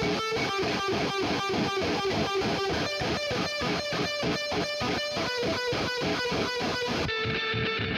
Thank you.